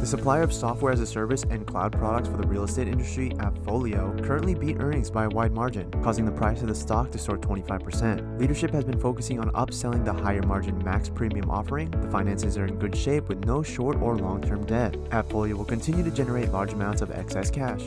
The supplier of software as a service and cloud products for the real estate industry, AppFolio, currently beat earnings by a wide margin, causing the price of the stock to soar 25%. Leadership has been focusing on upselling the higher margin Max Premium offering. The finances are in good shape with no short or long term debt. AppFolio will continue to generate large amounts of excess cash.